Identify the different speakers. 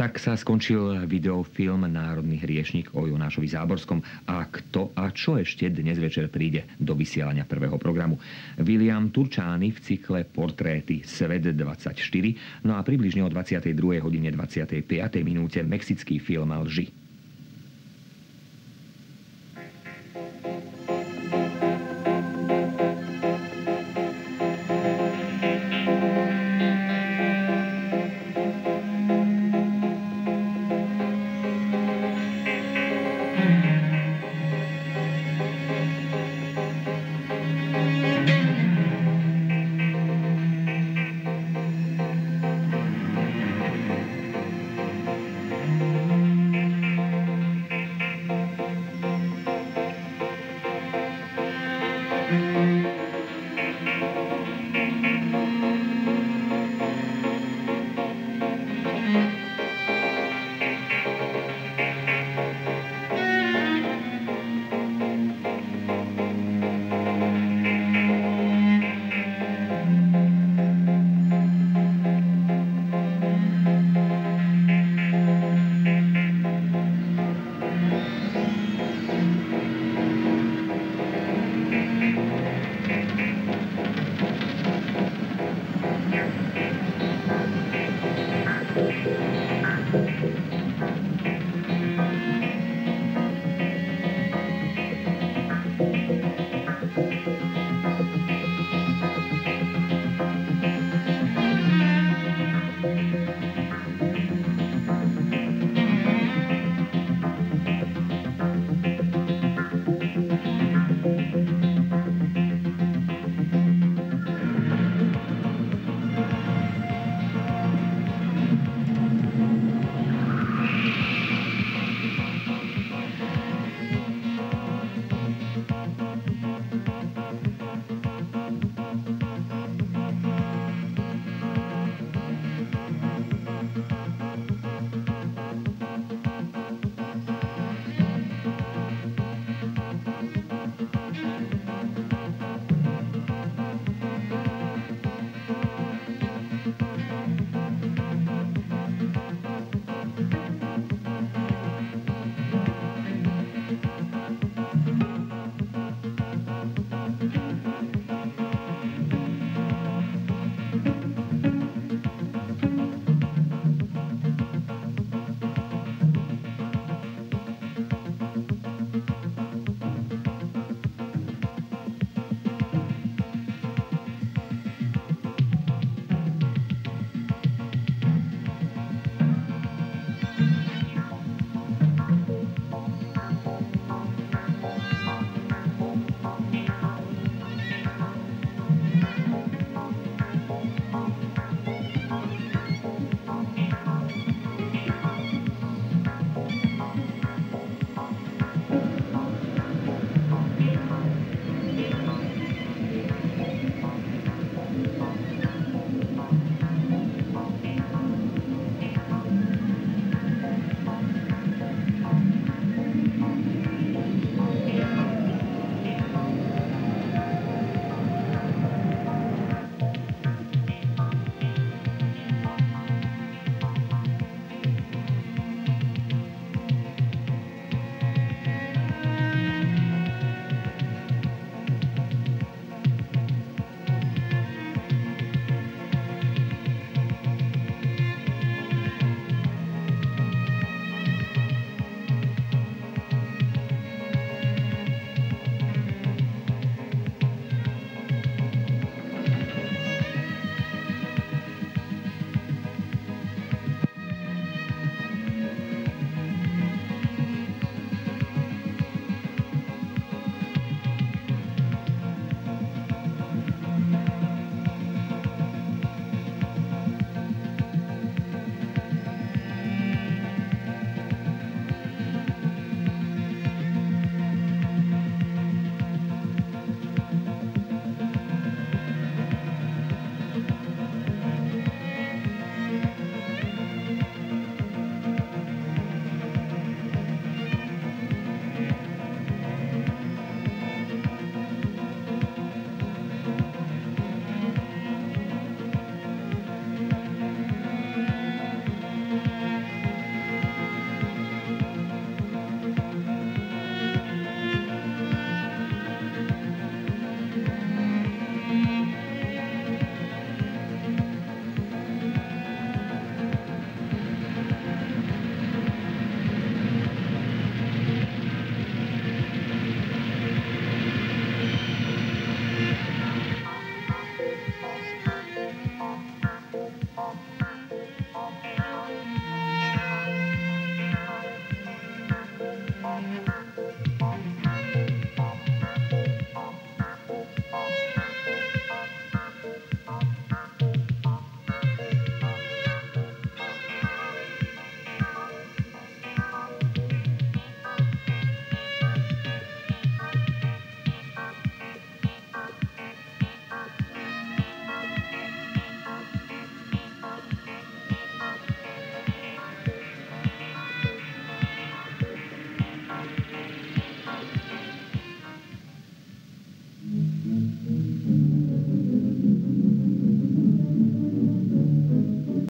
Speaker 1: Tak sa skončil videofilm Národný hriešnik o Jonášovi Záborskom a kto a čo ešte dnes večer príde do vysielania prvého programu. William Turčány v cykle Portréty Svet 24, no a približne o 22. hodine 25. minúte mexický film Lži.